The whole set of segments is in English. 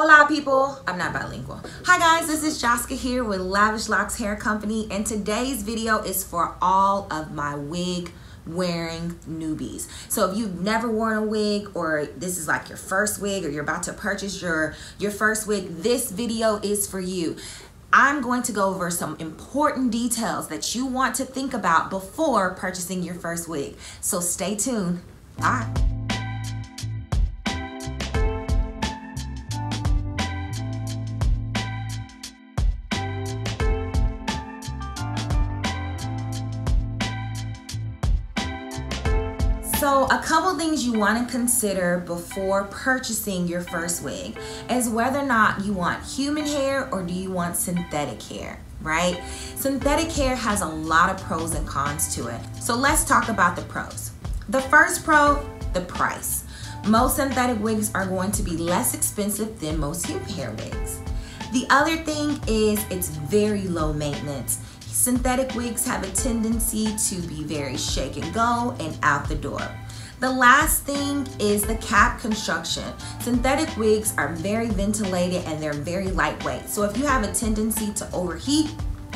Hola people, I'm not bilingual. Hi guys, this is Joska here with Lavish Locs Hair Company and today's video is for all of my wig wearing newbies. So if you've never worn a wig or this is like your first wig or you're about to purchase your, your first wig, this video is for you. I'm going to go over some important details that you want to think about before purchasing your first wig. So stay tuned. Bye. So a couple things you want to consider before purchasing your first wig is whether or not you want human hair or do you want synthetic hair, right? Synthetic hair has a lot of pros and cons to it. So let's talk about the pros. The first pro, the price. Most synthetic wigs are going to be less expensive than most human hair wigs. The other thing is it's very low maintenance. Synthetic wigs have a tendency to be very shake and go and out the door. The last thing is the cap construction. Synthetic wigs are very ventilated and they're very lightweight. So if you have a tendency to overheat,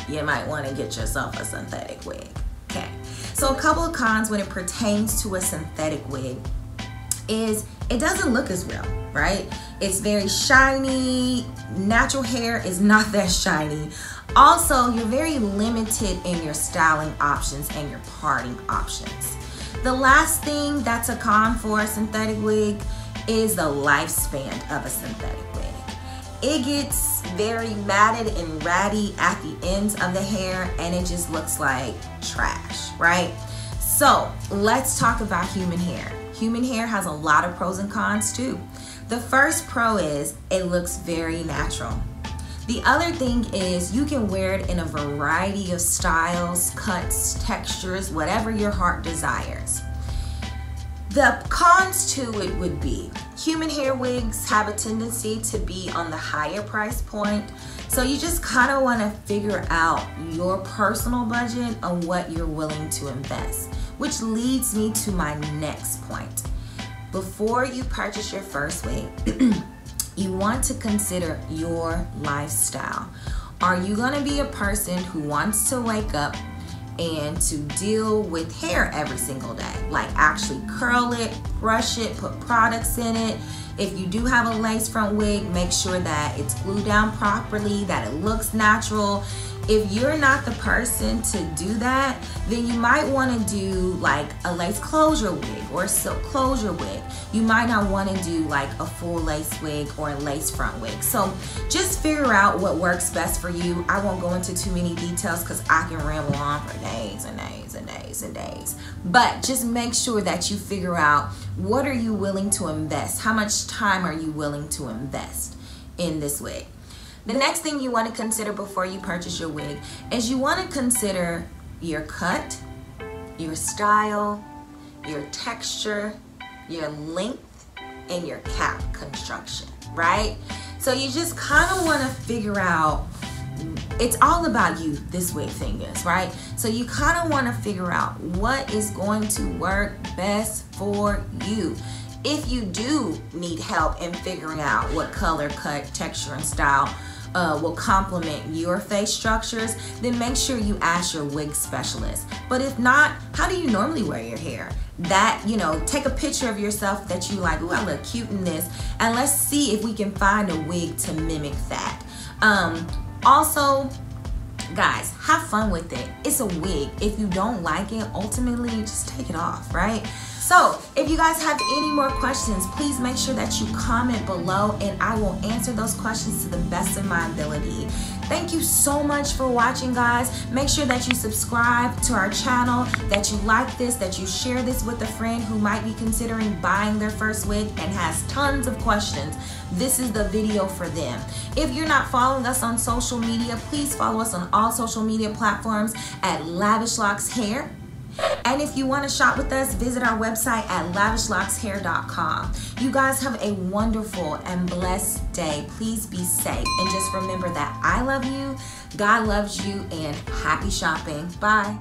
you might want to get yourself a synthetic wig. Okay, so a couple of cons when it pertains to a synthetic wig is it doesn't look as real, right? It's very shiny. Natural hair is not that shiny. Also, you're very limited in your styling options and your parting options. The last thing that's a con for a synthetic wig is the lifespan of a synthetic wig. It gets very matted and ratty at the ends of the hair and it just looks like trash, right? So let's talk about human hair. Human hair has a lot of pros and cons too. The first pro is it looks very natural. The other thing is you can wear it in a variety of styles, cuts, textures, whatever your heart desires. The cons to it would be human hair wigs have a tendency to be on the higher price point. So you just kind of want to figure out your personal budget on what you're willing to invest, which leads me to my next point. Before you purchase your first wig, you want to consider your lifestyle. Are you going to be a person who wants to wake up and to deal with hair every single day? Like actually curl it, brush it, put products in it. If you do have a lace front wig, make sure that it's glued down properly, that it looks natural if you're not the person to do that, then you might want to do like a lace closure wig or a silk closure wig. You might not want to do like a full lace wig or a lace front wig. So just figure out what works best for you. I won't go into too many details because I can ramble on for days and days and days and days. But just make sure that you figure out what are you willing to invest? How much time are you willing to invest in this wig? The next thing you want to consider before you purchase your wig is you want to consider your cut, your style, your texture, your length, and your cap construction, right? So you just kind of want to figure out it's all about you this wig thing is right so you kind of want to figure out what is going to work best for you if you do need help in figuring out what color cut texture and style uh, will complement your face structures, then make sure you ask your wig specialist. But if not, how do you normally wear your hair? That, you know, take a picture of yourself that you like, oh, I look cute in this, and let's see if we can find a wig to mimic that. Um, also, guys, have fun with it. It's a wig. If you don't like it, ultimately, just take it off, right? So if you guys have any more questions, please make sure that you comment below and I will answer those questions to the best of my ability. Thank you so much for watching, guys. Make sure that you subscribe to our channel, that you like this, that you share this with a friend who might be considering buying their first wig and has tons of questions. This is the video for them. If you're not following us on social media, please follow us on all social media platforms at Lavish Locs Hair. And if you want to shop with us, visit our website at lavishlocshair.com. You guys have a wonderful and blessed day. Please be safe. And just remember that I love you, God loves you, and happy shopping. Bye.